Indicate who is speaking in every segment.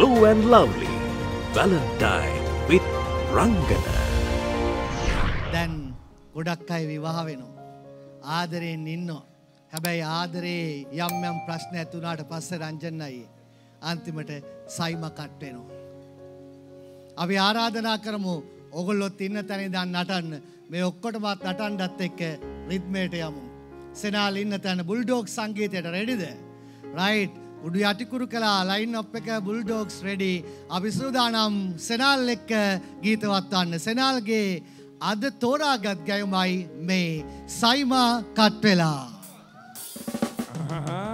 Speaker 1: Glow and Lovely Valentine with රංගන
Speaker 2: දැන් ගොඩක් අය විවාහ වෙනවා. ආදරයෙන් ඉන්නවා. හැබැයි ආදරේ යම් යම් ප්‍රශ්න ඇතුනාට පස්ස රංජන්නයි අන්තිමට සයිම කට්වෙනවා. අපි ආරාධනා කරමු ඔගොල්ලොත් ඉන්න තැනි දන් නටන්න මේ ඔක්කොටමත් නටන්ඩත් එක්ක රිද්මේට යමු. සෙනාල් ඉන්න තැන බුල්ඩෝක් සංගීතයට රෙඩිද. රයිට් උඩු යටිකුරු කලා ලයින් ඔප් එක බුල්ඩෝක්ස් රෙඩි අපි සූදානම් සෙනල් එක්ක ගීතවත්වන්න සෙනල්ගේ අද තෝරාගත් ගැයුමයි මේ සයිමා කට්වෙලා.
Speaker 3: Ah,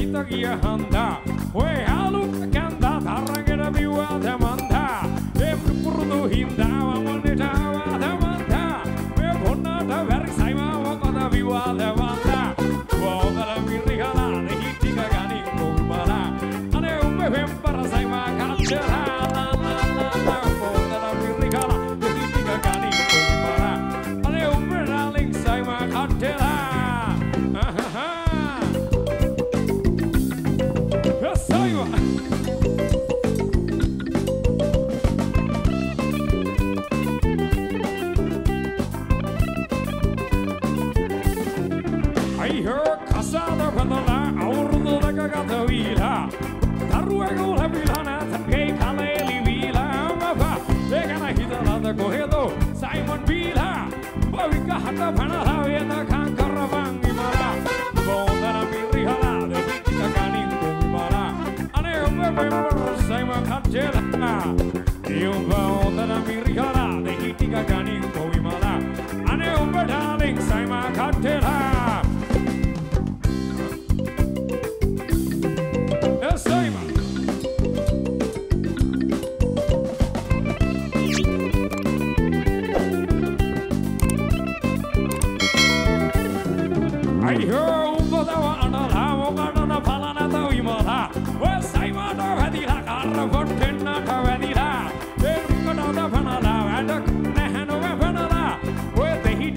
Speaker 3: Itagia Handa. We Haluk Kanda, Taragera Viva Tamanta. Every Purdu Hindawa Monetawa Tamanta. We Ponata Verisaiva Wakata Viva Tamanta. Wavara Virigana, Hitigani Kumara. And I remember. Täällä pöydällä aurunut eikä kanta viilää. Tarruekuule viilhana, tärkei kaleeli viilää. Mäpä, tekänä hitalata kohedo, Simon viilää. Pavikka hatta panala vietä kankara vangimala. Koutana pirrihala, tekikka kanin kummala. Ane umme pemmor, Simon katsella. Tiumpa outana pirrihala, tekikka kanin kummala. Ane umme darling, Simon katsella.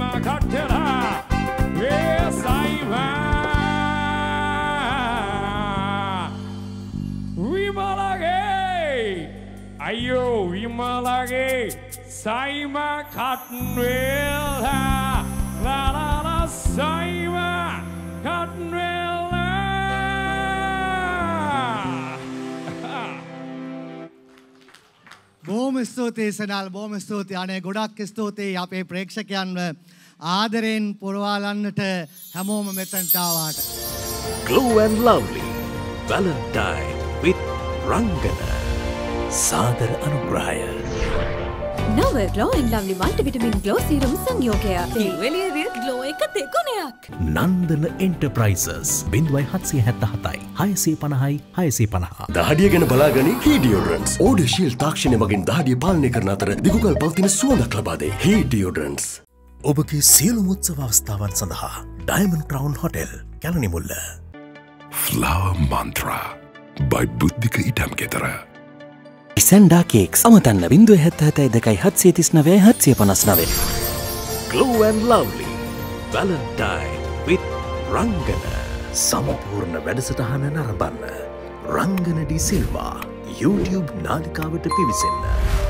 Speaker 3: I'm cocktail high. Yes, I'm high. Vimalage. Ayo, Vimalage. Saima Cottonwell. La la la, Saima Cottonwell.
Speaker 2: බෝම ස්තෝතේ සනල්. බෝම ස්තෝති අනේ ගොඩක් ස්තෝතේ අපේ ප්‍රේක්ෂකයන්ව ආදරයෙන් පොරවාලන්නට හැමෝම මෙතැන්ටාවාට.
Speaker 1: Glow and Lovely Valentine with රංගන සාදර අනුග්‍රහය
Speaker 4: නව ගලෝන් ලම්ලි මල්ට විටමින් ගලෝ සීරම් සංයෝගය එලියවිල් ලෝ එක දෙගුණයක්
Speaker 1: නන්දන එන්ටර්ප්‍රයිසස් බිඳුවයි හත්සේ හැත්ත හතයි හයසේ පණහයි හයසේ පණහා
Speaker 5: දහඩිය ගැන බලාගනි හිඩියෝඩරන්ස් ඕඩශීල් තාක්ෂණය මගින් දහඩිය පාලනය කරන අතර දිගුකල් පවතින සුවඳක් ලබාදේ හිඩියෝඩරන්ස්
Speaker 1: ඔබගේ සියලුම උත්සව අවස්ථාවන් සඳහා Diamond Crown Hotel Kelanimulla
Speaker 6: flower Mantra by Buddhika ඉටම් ගෙතර
Speaker 7: ඉසන්ඩා කේක් සමතන්න බින්දුව හැත්තහතයි දෙකයි හත්සේ තිස්නවය හත්සය පනස් නවේ.
Speaker 1: Glow and Lovely. වැලන්ටයි විත් රංගන සම්පූර්ණ වැඩසටහන නරබන්න රංගනඩි සිල්වා YouTube නාලිකාවට පිවිසන්න.